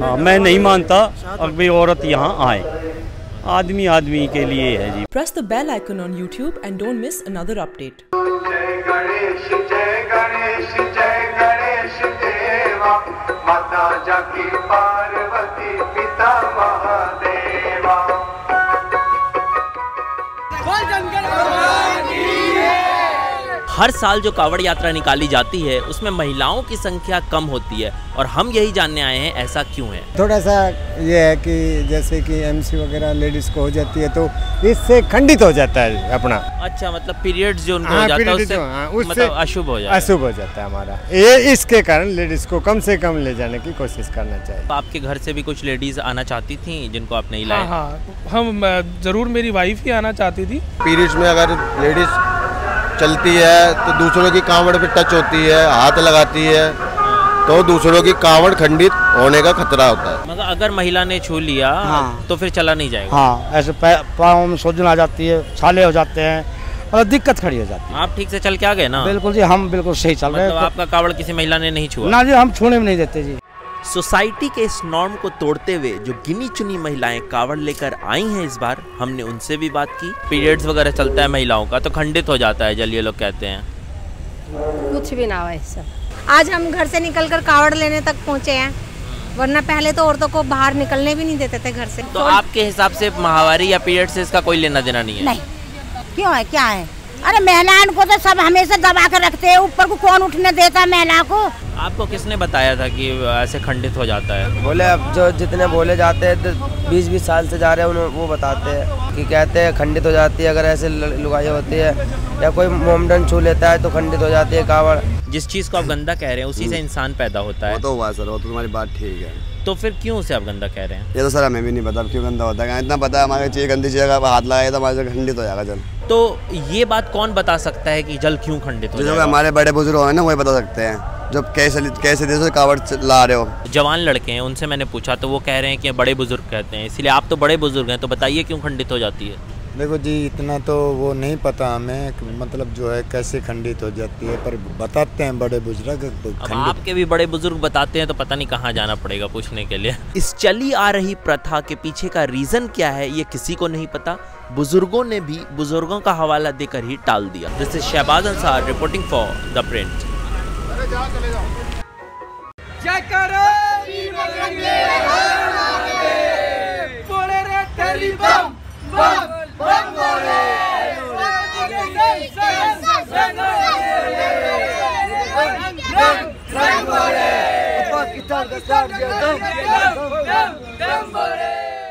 हाँ मैं नहीं मानता। अब भी औरत यहाँ आए। आदमी आदमी के लिए है जी। Press the bell icon on YouTube and don't miss another update जय गणेश जय गणेश जय गणेश देवा माता जाकी पार्वती हर साल जो कावड़ यात्रा निकाली जाती है उसमें महिलाओं की संख्या कम होती है। और हम यही जानने आए हैं ऐसा क्यों है? थोड़ा सा ये है कि जैसे कि एमसी वगैरह लेडीज़ को हो जाती है तो इससे खंडित हो जाता है अपना। अच्छा मतलब पीरियड्स जो उनको हाँ, हो जाता है उससे हाँ, उससे मतलब अशुभ हो जाता है। अशुभ हो जाता है हमारा। ये इसके कारण लेडीज़ को कम से कम ले जाने की कोशिश करना चाहिए। आपके घर से भी कुछ लेडीज़ आना चाहती थी जिनको आप नहीं लाए? हाँ हम ज़रूर मेरी वाइफ ही आना चाहती थी। पीरियड्स में अगर लेडीज़ चलती है तो दूसरों की कांवड़ पे टच होती है हाथ लगाती है तो दूसरों की कांवड़ खंडित होने का खतरा होता है। मतलब अगर महिला ने छू लिया हाँ। तो फिर चला नहीं जाएगा। हाँ ऐसे पाँव में सोजन आ जाती है छाले हो जाते हैं और दिक्कत खड़ी हो जाती है। आप ठीक से चल के आ गए ना? बिल्कुल जी हम बिल्कुल सही चल रहे मतलब हैं आपका कावड़ किसी महिला ने नहीं छुआ? ना जी हम छूने में नहीं देते जी। सोसाइटी के इस नॉर्म को तोड़ते हुए जो गिनी चुनी महिलाएँ कावड़ लेकर आई हैं इस बार हमने उनसे भी बात की। पीरियड्स वगैरह चलता है महिलाओं का तो खंडित हो जाता है जल ये लोग कहते हैं। कुछ भी ना हो ऐसा। आज हम घर से निकल कर कावड़ लेने तक पहुँचे हैं वरना पहले तो औरतों को बाहर निकलने भी नहीं देते थे घर से। तो आपके हिसाब से महावारी या पीरियड से इसका कोई लेना देना नहीं है? नहीं। क्यों है? क्या है? अरे महिलाओं को तो सब हमेशा दबा कर रखते हैं ऊपर को कौन उठने देता है महिला को? आपको किसने बताया था कि ऐसे खंडित हो जाता है? बोले अब जो जितने बोले जाते हैं तो बीस बीस साल से जा रहे हैं उन्हें वो बताते हैं कि कहते हैं खंडित हो जाती है अगर ऐसे लुगाई होती है या कोई मोमडन छू लेता है तो खंडित हो जाती है कावड़। जिस चीज़ को आप गंदा कह रहे हैं उसी से इंसान पैदा होता है। वो तो हुआ सर वो तो तुम्हारी बात ठीक है। तो फिर क्यों उसे आप गंदा कह रहे हैं? ये तो सर हमें भी नहीं पता अब क्यों गंदा होता है? इतना पता है हमारे चीज़ गंदी चीज़ अगर हाथ लगाए तो हमारे खंडित हो जाएगा जल तो ये बात कौन बता सकता है कि जल क्यों खंडित हो जो जाएगा? हमारे बड़े बुज़ुर्ग हैं ना वही बता सकते हैं। जब कैसे कैसे देशों से कावड़ ला रहे हो? जवान लड़के हैं उनसे मैंने पूछा तो वो कह रहे हैं कि बड़े बुज़ुर्ग कहते हैं। इसलिए आप तो बड़े बुज़ुर्ग हैं तो बताइए क्यों खंडित हो जाती है? देखो जी इतना तो वो नहीं पता हमें मतलब जो है कैसे खंडित हो जाती है पर बताते हैं बड़े बुज़ुर्ग तो आपके भी बड़े बुज़ुर्ग बताते हैं तो पता नहीं कहाँ जाना पड़ेगा पूछने के लिए। इस चली आ रही प्रथा के पीछे का रीजन क्या है ये किसी को नहीं पता। बुज़ुर्गों ने भी बुज़ुर्गों का हवाला देकर ही टाल दिया। This is Shahbaz Ansar reporting for the print Pakistan का